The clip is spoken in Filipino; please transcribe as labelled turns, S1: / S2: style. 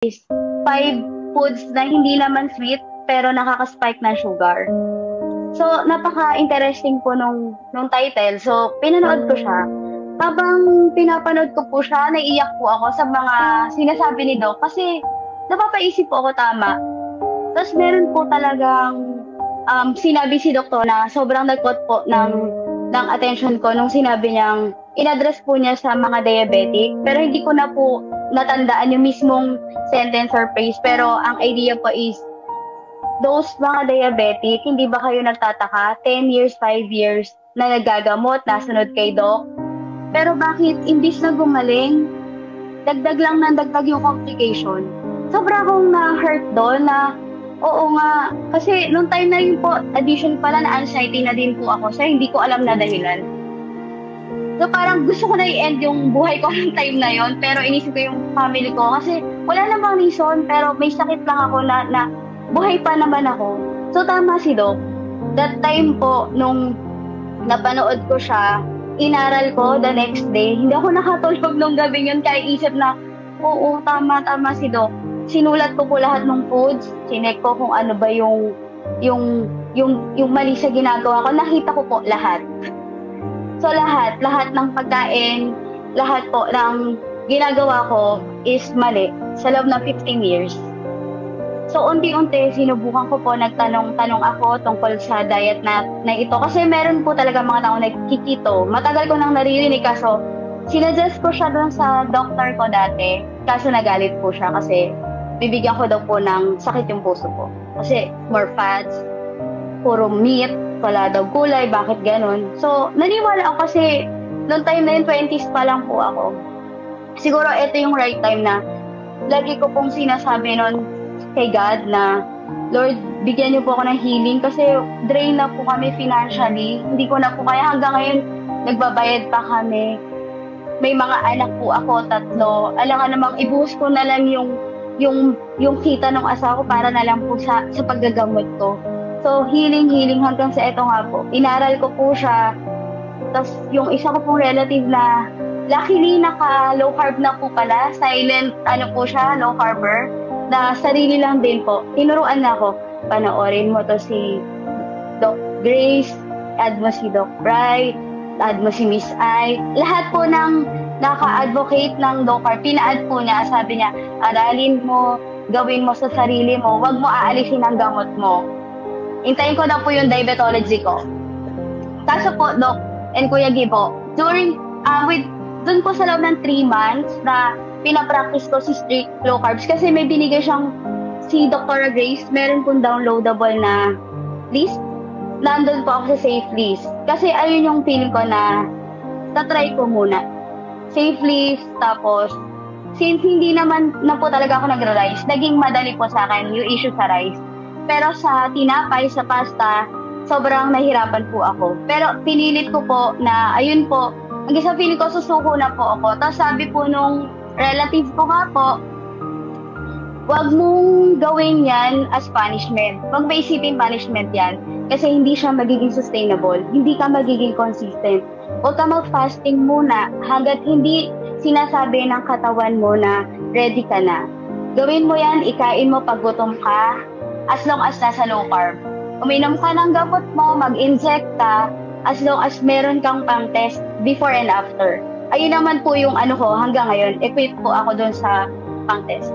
S1: is five foods na hindi naman sweet pero nakaka-spike ng sugar. So, napaka-interesting po nung, nung title. So, pinanood ko siya. Habang pinapanood ko po siya, naiiyak po ako sa mga sinasabi ni Doc kasi napapaisip po ako tama. Tapos meron po talagang um, sinabi si Doktor na sobrang nag-caught po ng, ng attention ko nung sinabi niyang in-address po niya sa mga diabetic. Pero hindi ko na po natandaan yung mismong sentence or phrase. Pero ang idea po is those mga diabetic, hindi ba kayo nagtataka? 10 years, 5 years na nagagamot, nasunod kay doc. Pero bakit imbis na gumaling, dagdag lang ng dagdag yung complication. Sobra akong na-hurt doon na oo nga, kasi nung time na yun po, addition pala na anxiety na din po ako sa hindi ko alam na dahilan. So parang gusto ko na i-end yung buhay ko ng time na yon pero inisip ko yung family ko kasi wala namang reason pero may sakit lang ako na, na buhay pa naman ako. So tama si Doc. That time po, nung napanood ko siya, inaral ko the next day. Hindi ako nakatulog nung gabi yun kaya isip na, oo, tama, tama si Doc. Sinulat ko po lahat ng foods, sinek ko kung ano ba yung yung yung yung mali sa ginagawa ko. Nakita ko po lahat. So lahat, lahat ng pagkain, lahat po ng ginagawa ko is mali sa loob ng 15 years. So, unti-unti, sinubukan ko po, nagtanong-tanong ako tungkol sa diet na, na ito. Kasi meron po talaga mga tao nagkikito. Matagal ko nang naririnig, kaso sinadjust ko siya doon sa doctor ko dati. Kaso nagalit po siya kasi bibigyan ko daw po ng sakit yung puso ko. Kasi more fats, puro meat, wala daw gulay, bakit ganun. So, naniwala ako kasi noong time na yun, 20s pa lang po ako. Siguro ito yung right time na lagi ko pong sinasabi noon, kay God na, Lord, bigyan niyo po ako ng healing kasi drain na po kami financially. Hindi ko na po kaya hanggang ngayon nagbabayad pa kami. May mga anak po ako, tatlo. Alam namang ibuhos ko na lang yung yung yung kita ng asawa ko para na lang po sa sa paggagamot ko. So, healing, healing hanggang sa ito nga po. Inaral ko po siya. Tapos, yung isa ko pong relative na luckily naka low carb na po pala. Silent, ano po siya, low carber na sarili lang din po, tinuruan na ako, panoorin mo to si Doc Grace, add mo si Doc Bright, add mo si Miss I. Lahat po ng naka-advocate ng DOCAR, pina-add po niya, sabi niya, aralin mo, gawin mo sa sarili mo, wag mo aalisin ang gamot mo. Intayin ko na po yung diabetology ko. Kaso po, Doc and Kuya Gibo, during, uh, with, dun po sa loob ng 3 months na pinapractice ko si strict low carbs kasi may binigay siyang si Dr. Grace, meron pong downloadable na list. Nandun po ako sa safe list. Kasi ayun yung feeling ko na tatry ko muna. Safe list, tapos since hindi naman na po talaga ako nag-rice, naging madali po sa akin yung issue sa rice. Pero sa tinapay, sa pasta, sobrang nahirapan po ako. Pero pinilit ko po na, ayun po, hanggang sa feeling ko, susuko na po ako. Tapos sabi po nung relative ko nga po, wag mong gawin yan as punishment. Wag may punishment yan kasi hindi siya magiging sustainable. Hindi ka magiging consistent. Huwag ka mag-fasting muna hanggat hindi sinasabi ng katawan mo na ready ka na. Gawin mo yan, ikain mo pag gutom ka, as long as nasa low carb. Uminom ka ng gamot mo, mag-inject ka, as long as meron kang pang-test before and after ayun naman po yung ano ko hanggang ngayon, equipped po ako doon sa pang-test.